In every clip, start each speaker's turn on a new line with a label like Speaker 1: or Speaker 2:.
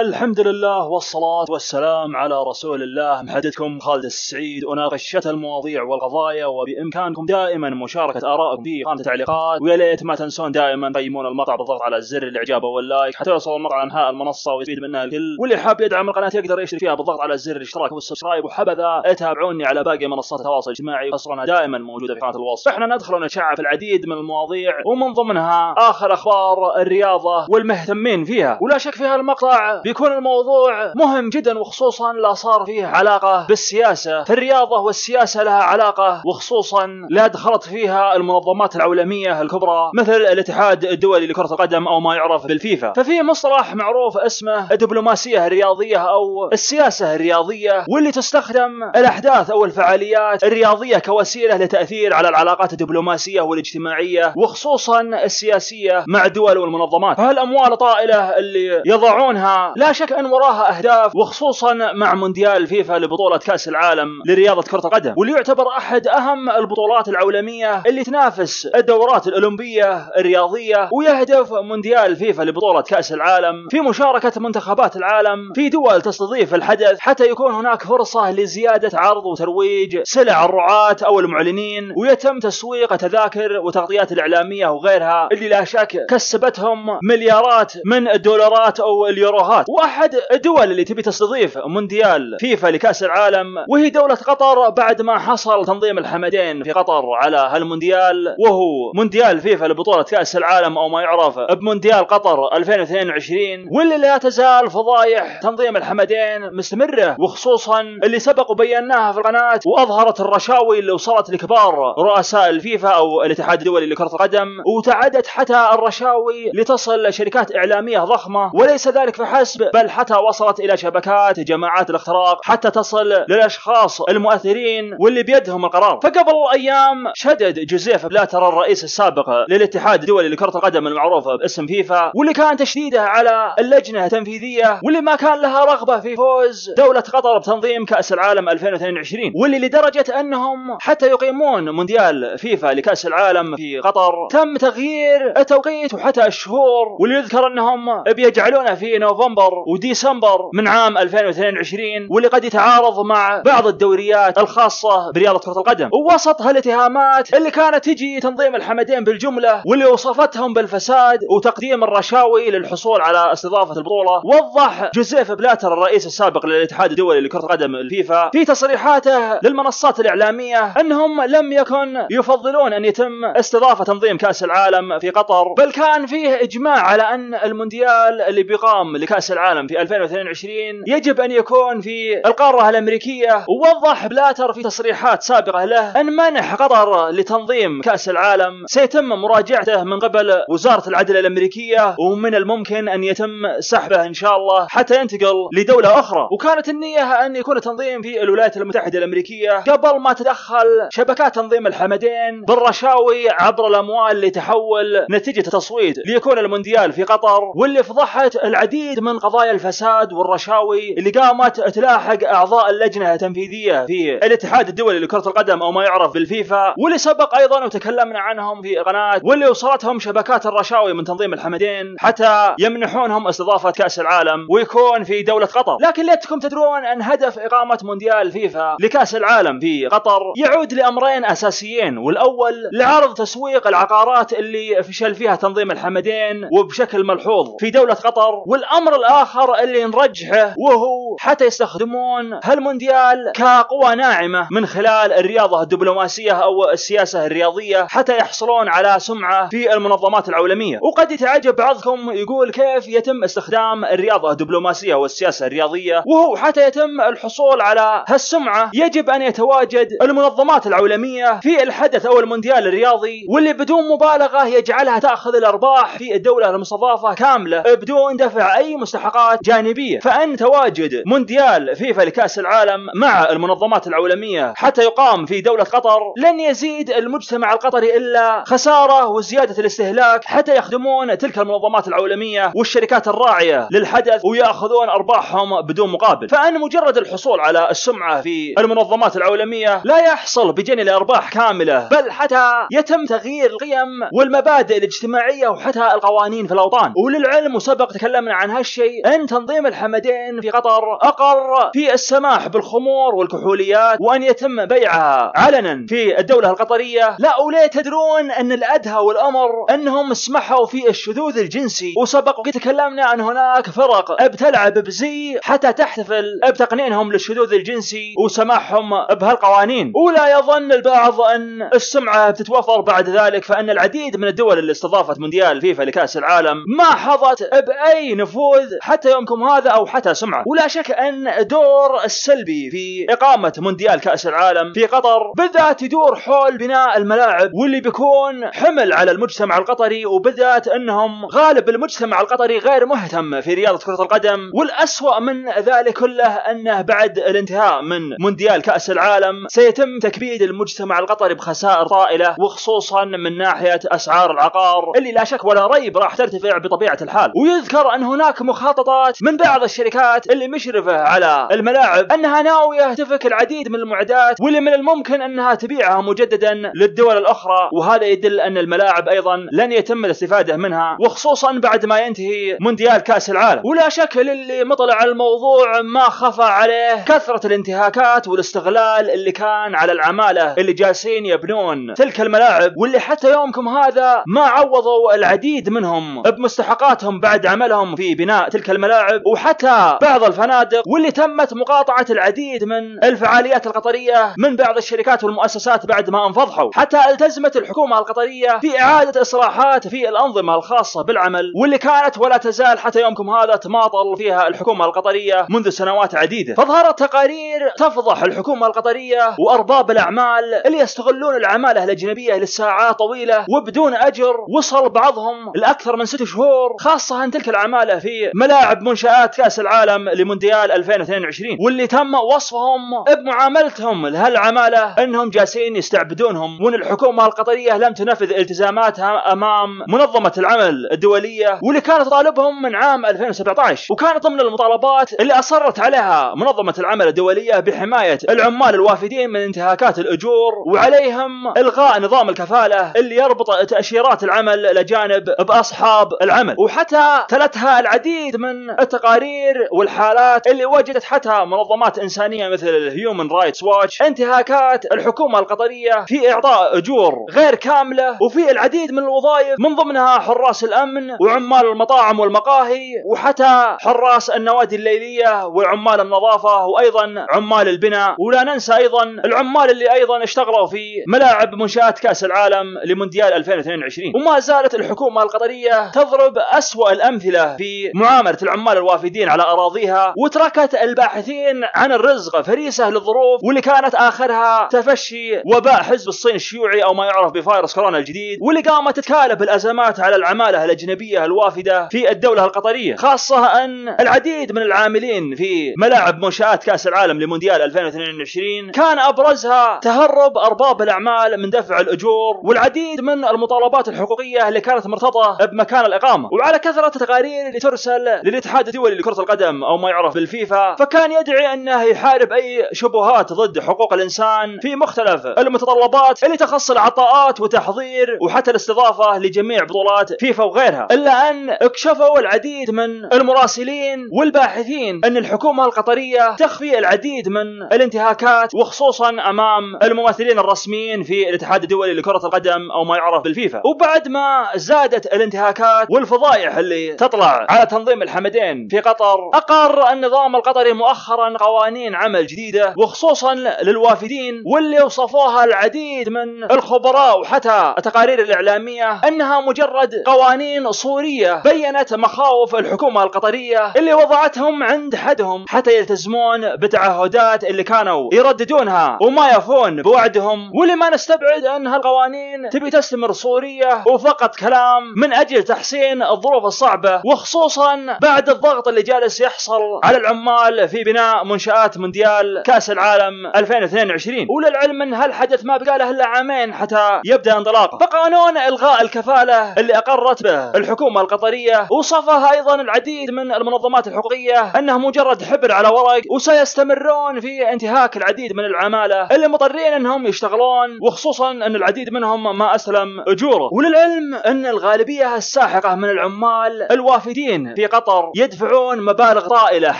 Speaker 1: الحمد لله والصلاة والسلام على رسول الله. محدثكم خالد السعيد. أناقش شتى المواضيع والقضايا وبإمكانكم دائما مشاركة آرائكم في خانة التعليقات. ويا ليت ما تنسون دائما تقيمون المقطع بالضغط على زر الإعجاب وال like حتى يوصل المقطع لأنحاء المنصة ويستفيد منها الكل. واللي حاب يدعم القناة يقدر يشترك فيها بالضغط على زر الاشتراك وال subscribe. وحبذا تابعوني على باقي منصات التواصل الاجتماعي. خاصة دائما موجودة في خانة الوصف. إحنا ندخل ونتشعب في العديد من المواضيع ومن ضمنها آخر أخبار الرياضة والمهتمين فيها. ولا شك في هالمقطع. بيكون الموضوع مهم جدا وخصوصا لا صار فيه علاقة بالسياسة. فالرياضة والسياسة لها علاقة وخصوصا لا دخلت فيها المنظمات العالمية الكبرى مثل الاتحاد الدولي لكرة القدم أو ما يعرف بالفيفا. ففي مصطلح معروف اسمه الدبلوماسية الرياضية أو السياسة الرياضية واللي تستخدم الأحداث أو الفعاليات الرياضية كوسيلة لتأثير على العلاقات الدبلوماسية والاجتماعية وخصوصا السياسية مع الدول والمنظمات. فهالأموال طائلة اللي يضعونها لا شك أن وراها أهداف وخصوصا مع مونديال فيفا لبطولة كأس العالم لرياضة كرة القدم. واللي يعتبر أحد أهم البطولات العولمية اللي تنافس الدورات الأولمبية الرياضية ويهدف مونديال فيفا لبطولة كأس العالم في مشاركة منتخبات العالم في دول تستضيف الحدث حتى يكون هناك فرصة لزيادة عرض وترويج سلع الرعاة أو المعلنين ويتم تسويق التذاكر وتغطيات الإعلامية وغيرها. اللي لا شك كسبتهم مليارات من الدولارات أو اليوروهات. وأحد الدول اللي تبي تستضيف مونديال فيفا لكأس العالم وهي دولة قطر بعد ما حصل تنظيم الحمدين في قطر على هالمونديال وهو مونديال فيفا لبطولة كأس العالم أو ما يعرف بمونديال قطر 2022 واللي لا تزال فضايح تنظيم الحمدين مستمرة وخصوصا اللي سبق وبيناها في القناة وأظهرت الرشاوي اللي وصلت لكبار رؤساء الفيفا أو الاتحاد الدولي لكرة القدم وتعدت حتى الرشاوي لتصل لشركات إعلامية ضخمة وليس ذلك فحسب بل حتى وصلت إلى شبكات جماعات الاختراق حتى تصل للأشخاص المؤثرين واللي بيدهم القرار. فقبل أيام شدد جوزيف بلاتر الرئيس السابق للاتحاد الدولي لكرة القدم المعروف باسم فيفا واللي كان تشديده على اللجنة التنفيذية واللي ما كان لها رغبة في فوز دولة قطر بتنظيم كأس العالم 2022 واللي لدرجة أنهم حتى يقيمون مونديال فيفا لكأس العالم في قطر. تم تغيير التوقيت وحتى الشهور واللي يذكر أنهم بيجعلونه في نوفمبر وديسمبر من عام 2022 واللي قد يتعارض مع بعض الدوريات الخاصة برياضة كرة القدم. ووسط هالاتهامات اللي كانت تجي تنظيم الحمدين بالجملة واللي وصفتهم بالفساد وتقديم الرشاوي للحصول على استضافة البطولة وضح جوزيف بلاتر الرئيس السابق للاتحاد الدولي لكرة القدم الفيفا في تصريحاته للمنصات الإعلامية أنهم لم يكن يفضلون أن يتم استضافة تنظيم كأس العالم في قطر بل كان فيه إجماع على أن المونديال اللي بيقام لكأس العالم في 2022 يجب أن يكون في القارة الأمريكية ووضح بلاتر في تصريحات سابقة له أن منح قطر لتنظيم كأس العالم. سيتم مراجعته من قبل وزارة العدل الأمريكية ومن الممكن أن يتم سحبه إن شاء الله حتى ينتقل لدولة أخرى. وكانت النية أن يكون التنظيم في الولايات المتحدة الأمريكية. قبل ما تدخل شبكات تنظيم الحمدين بالرشاوي عبر الأموال اللي تحول نتيجة التصويت ليكون المونديال في قطر واللي فضحت العديد من قضايا الفساد والرشاوي اللي قامت تلاحق أعضاء اللجنة التنفيذية في الاتحاد الدولي لكرة القدم أو ما يعرف بالفيفا واللي سبق أيضا وتكلمنا عنهم في قناة واللي وصلتهم شبكات الرشاوي من تنظيم الحمدين حتى يمنحونهم استضافة كأس العالم ويكون في دولة قطر. لكن ليتكم تدرون أن هدف إقامة مونديال فيفا لكأس العالم في قطر يعود لأمرين أساسيين والأول لعرض تسويق العقارات اللي فشل فيها تنظيم الحمدين وبشكل ملحوظ في دولة قطر والأمر الآخر اللي نرجحه وهو حتى يستخدمون هالمونديال كقوة ناعمة من خلال الرياضة الدبلوماسية أو السياسة الرياضية حتى يحصلون على سمعة في المنظمات العولمية وقد يتعجب بعضكم يقول كيف يتم استخدام الرياضة الدبلوماسية والسياسة الرياضية وهو حتى يتم الحصول على هالسمعة يجب أن يتواجد المنظمات العولمية في الحدث أو المونديال الرياضي واللي بدون مبالغة يجعلها تأخذ الأرباح في الدولة المستضافة كاملة بدون دفع أي مستحقات جانبية. فأن تواجد مونديال فيفا لكأس العالم مع المنظمات العولمية حتى يقام في دولة قطر لن يزيد المجتمع القطري إلا خسارة وزيادة الاستهلاك حتى يخدمون تلك المنظمات العولمية والشركات الراعية للحدث ويأخذون أرباحهم بدون مقابل. فأن مجرد الحصول على السمعة في المنظمات العولمية لا يحصل بجني الارباح كاملة بل حتى يتم تغيير القيم والمبادئ الاجتماعية وحتى القوانين في الأوطان. وللعلم وسبق تكلمنا عن هالشيء أن تنظيم الحمدين في قطر اقر في السماح بالخمور والكحوليات وأن يتم بيعها علنا في الدولة القطرية. لا وليه تدرون أن الأدهى والأمر أنهم سمحوا في الشذوذ الجنسي. وسبق تكلمنا ان هناك فرق بتلعب بزي حتى تحتفل بتقنينهم للشذوذ الجنسي وسماحهم بهالقوانين. ولا يظن البعض أن السمعة بتتوفر بعد ذلك فأن العديد من الدول اللي استضافت مونديال فيفا لكأس العالم ما حظت بأي نفوذ حتى يومكم هذا أو حتى سمعة. ولا شك أن دور السلبي في إقامة مونديال كأس العالم في قطر بالذات يدور حول بناء الملاعب واللي بيكون حمل على المجتمع القطري وبالذات أنهم غالب المجتمع القطري غير مهتم في رياضة كرة القدم والأسوأ من ذلك كله أنه بعد الانتهاء من مونديال كأس العالم سيتم تكبيد المجتمع القطري بخسائر طائلة وخصوصا من ناحية أسعار العقار اللي لا شك ولا ريب راح ترتفع بطبيعة الحال. ويذكر أن هناك مخططات من بعض الشركات اللي مشرفه على الملاعب. أنها ناوية تفك العديد من المعدات واللي من الممكن أنها تبيعها مجددا للدول الأخرى. وهذا يدل أن الملاعب أيضا لن يتم الاستفادة منها وخصوصا بعد ما ينتهي مونديال كأس العالم. ولا شك للي مطلع الموضوع ما خفى عليه كثرة الانتهاكات والاستغلال اللي كان على العمالة اللي جالسين يبنون تلك الملاعب واللي حتى يومكم هذا ما عوضوا العديد منهم بمستحقاتهم بعد عملهم في بناء تلك الملاعب. وحتى بعض الفنادق واللي تمت مقاطعة العديد من الفعاليات القطرية من بعض الشركات والمؤسسات بعد ما انفضحوا حتى التزمت الحكومة القطرية في إعادة إصلاحات في الأنظمة الخاصة بالعمل واللي كانت ولا تزال حتى يومكم هذا تماطل فيها الحكومة القطرية منذ سنوات عديدة. فظهرت تقارير تفضح الحكومة القطرية وأرباب الأعمال اللي يستغلون العمالة الأجنبية لساعات طويلة وبدون أجر وصل بعضهم لأكثر من ست شهور خاصة تلك العمالة في ملاعب منشآت كأس العالم لمونديال. 2022 واللي تم وصفهم بمعاملتهم لهالعماله انهم جالسين يستعبدونهم؟ وان الحكومة القطرية لم تنفذ التزاماتها أمام منظمة العمل الدولية واللي كانت تطالبهم من عام 2017 وكانت ضمن المطالبات اللي أصرت عليها منظمة العمل الدولية بحماية العمال الوافدين من انتهاكات الأجور وعليهم إلغاء نظام الكفالة اللي يربط تأشيرات العمل الاجانب بأصحاب العمل. وحتى تلتها العديد من التقارير والحالات اللي وجدت حتى منظمات إنسانية مثل الهيومن رايتس واتش انتهاكات الحكومة القطرية في إعطاء أجور غير كاملة وفي العديد من الوظائف من ضمنها حراس الأمن وعمال المطاعم والمقاهي وحتى حراس النوادي الليلية وعمال النظافة وأيضا عمال البناء. ولا ننسى أيضا العمال اللي أيضا اشتغلوا في ملاعب منشآت كأس العالم لمونديال 2022 وما زالت الحكومة القطرية تضرب أسوأ الأمثلة في معاملة العمال الوافدين على أراضيها وتركت الباحثين عن الرزق فريسة للظروف واللي كانت آخرها تفشي وباء حزب الصين الشيوعي أو ما يعرف بفيروس كورونا الجديد واللي قامت تتكالب الأزمات على العمالة الأجنبية الوافدة في الدولة القطرية خاصة أن العديد من العاملين في ملاعب منشآت كأس العالم لمونديال 2022 كان أبرزها تهرب أرباب الأعمال من دفع الأجور والعديد من المطالبات الحقوقية اللي كانت مرتبطة بمكان الإقامة وعلى كثرة التقارير اللي ترسل للاتحاد الدولي لكرة القدم أو ما يعرف بالفيفا فكان يدعي أنه يحارب أي شبهات ضد حقوق الإنسان في مختلف المتطلبات اللي تخص العطاءات وتحضير وحتى الاستضافة لجميع بطولات فيفا وغيرها. إلا أن اكشفوا العديد من المراسلين والباحثين أن الحكومة القطرية تخفي العديد من الانتهاكات وخصوصا أمام الممثلين الرسميين في الاتحاد الدولي لكرة القدم أو ما يعرف بالفيفا. وبعد ما زادت الانتهاكات والفضائح اللي تطلع على تنظيم الحمدين في قطر أقر النظام القطري مؤخرا قوانين عمل جديدة وخصوصا للوافدين واللي وصفوها العديد من الخبراء وحتى التقارير الإعلامية أنها مجرد قوانين صورية بينت مخاوف الحكومة القطرية اللي وضعتهم عند حدهم حتى يلتزمون بتعهدات اللي كانوا يرددونها وما يفون بوعدهم. واللي ما نستبعد أن هالقوانين تبي تستمر صورية وفقط كلام من أجل تحسين الظروف الصعبة وخصوصا بعد الضغط اللي جالس يحصل على العمال في بناء منشآت مونديال كأس العالم 2022 وللعلم ان هالحدث ما بقى له إلا عامين حتى يبدأ انطلاقه. فقانون إلغاء الكفالة اللي أقرت به الحكومة القطرية وصفها أيضا العديد من المنظمات الحقوقية أنه مجرد حبر على ورق وسيستمرون في انتهاك العديد من العمالة اللي مضطرين أنهم يشتغلون وخصوصا أن العديد منهم ما أسلم أجوره. وللعلم أن الغالبية الساحقة من العمال الوافدين في قطر يدفعون مبالغ طائلة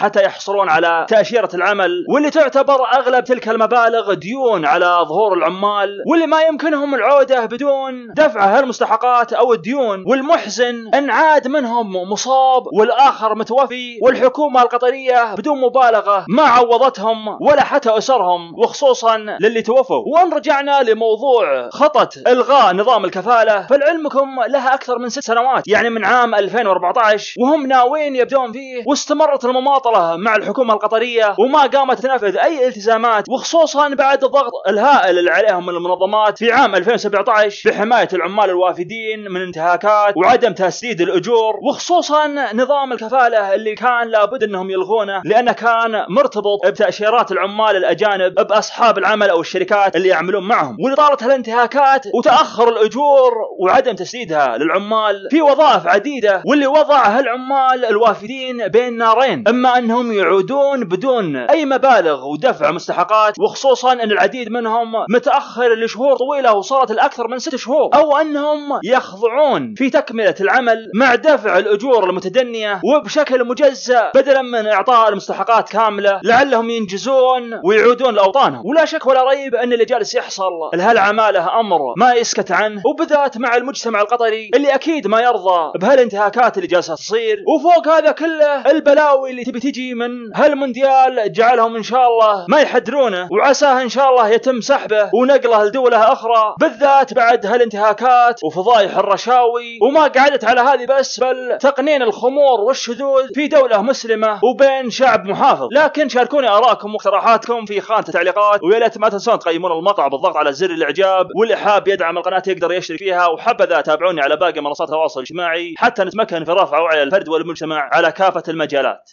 Speaker 1: حتى يحصلون على تأشيرة العمل واللي تعتبر أغلب تلك المبالغ ديون على ظهور العمال واللي ما يمكنهم العودة بدون دفع هالمستحقات أو الديون والمحزن إن عاد منهم مصاب والآخر متوفي والحكومة القطرية بدون مبالغة ما عوضتهم ولا حتى أسرهم وخصوصا للي توفوا. وإن رجعنا لموضوع خطه إلغاء نظام الكفالة فلعلمكم لها أكثر من ست سنوات يعني من عام 2014 وهم ناويين يبدون فيه واستمرت المماطله مع الحكومة القطرية وما قامت تنفذ أي التزامات وخصوصا بعد الضغط الهائل اللي عليهم من المنظمات في عام 2017 بحماية العمال الوافدين من انتهاكات وعدم تسديد الأجور وخصوصا نظام الكفالة اللي كان لابد إنهم يلغونه لأنه كان مرتبط بتأشيرات العمال الأجانب بأصحاب العمل أو الشركات اللي يعملون معهم. واللي طالت هالانتهاكات وتأخر الأجور وعدم تسديدها للعمال في وظائف عديدة واللي وضع هالعمال الوافدين بين نارين. أما أنهم يعودون بدون أي مبالغ ودفع مستحقات وخصوصا أن العديد منهم متأخر لشهور طويلة وصارت الاكثر من ست شهور أو أنهم يخضعون في تكملة العمل مع دفع الأجور المتدنية وبشكل مجزأ بدلا من إعطاء المستحقات كاملة لعلهم ينجزون ويعودون لأوطانهم. ولا شك ولا ريب أن اللي جالس يحصل لهالعماله أمر ما يسكت عنه؟ وبالذات مع المجتمع القطري اللي أكيد ما يرضى بهالانتهاكات اللي جالسة تصير. وفوق هذا كله البلاوي اللي تبي تجي من هالمونديال جعلهم إن شاء الله ما يحدرونه وعساه إن شاء الله يتم سحبه ونقله لدولة أخرى بالذات بعد هالانتهاكات وفضايح الرشاوي. وما قعدت على هذه بس بل تقنين الخمور والشذوذ في دولة مسلمة وبين شعب محافظ. لكن شاركوني ارائكم واقتراحاتكم في خانة التعليقات. ويا ليت ما تنسون تقيمون المقطع بالضغط على زر الإعجاب. واللي حاب يدعم القناة يقدر يشترك فيها. وحبذا تابعوني على باقي منصات التواصل الاجتماعي حتى نتمكن في رفع وعي الفرد والمجتمع على كافة المجالات.